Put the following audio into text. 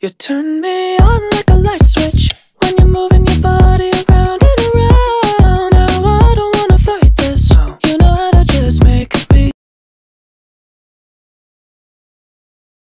You turn me on